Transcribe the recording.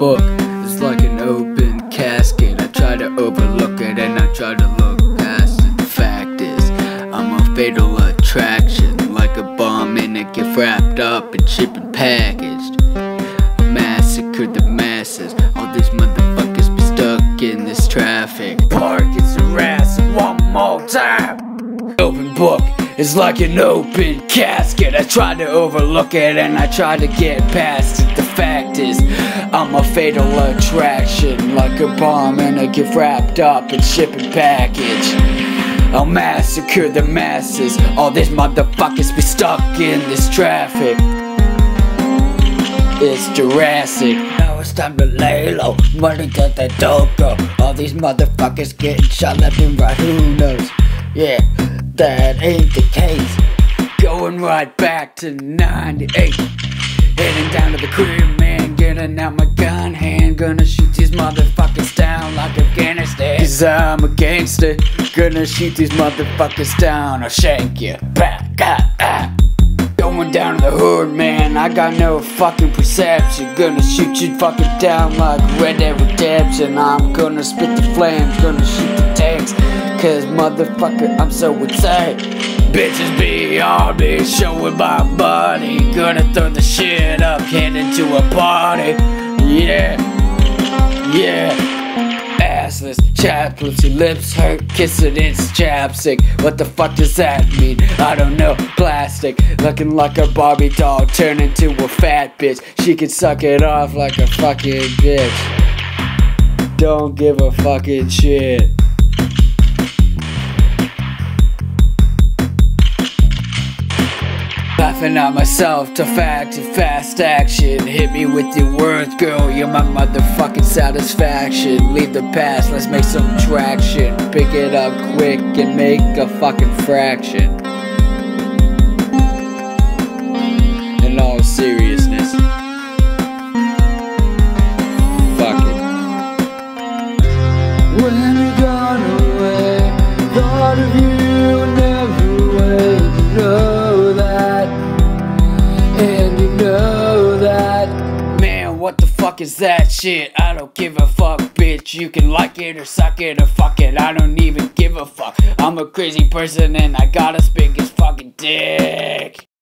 book is like an open casket. I try to overlook it and I try to look past it. The fact is, I'm a fatal attraction. Like a bomb in it, gift wrapped up and shipped and packaged. A massacre. Is like an open casket. I try to overlook it and I try to get past it. The fact is, I'm a fatal attraction, like a bomb, and I get wrapped up in shipping package. I'll massacre the masses. All these motherfuckers be stuck in this traffic. It's Jurassic. Now it's time to lay low. Money got that dope go. All these motherfuckers getting shot left and right. Who knows? Yeah, that ain't the case. Going right back to 98. Heading down to the crib, man. Getting out my gun hand. Gonna shoot these motherfuckers down like Afghanistan. Cause I'm a gangster. Gonna shoot these motherfuckers down. I'll shake you back. Ah, ah. Down to the hood, man. I got no fucking perception. Gonna shoot you fucking down like Red Dead Redemption. I'm gonna spit the flames, gonna shoot the tanks. Cause motherfucker, I'm so insane. Bitches be on me, showing my body. Gonna throw the shit up, heading to a party. Yeah, yeah. Assless, chaplets, your lips hurt, kissing it's chapstick. What the fuck does that mean? I don't know. Plastic, looking like a Barbie doll, turn into a fat bitch. She can suck it off like a fucking bitch. Don't give a fucking shit. Laughing at myself to fact and fast action. Hit me with your words, girl. You're my motherfucking satisfaction. Leave the past, let's make some traction. Pick it up quick and make a fucking fraction. Fuck is that shit? I don't give a fuck, bitch. You can like it or suck it or fuck it. I don't even give a fuck. I'm a crazy person and I got as big as fucking dick.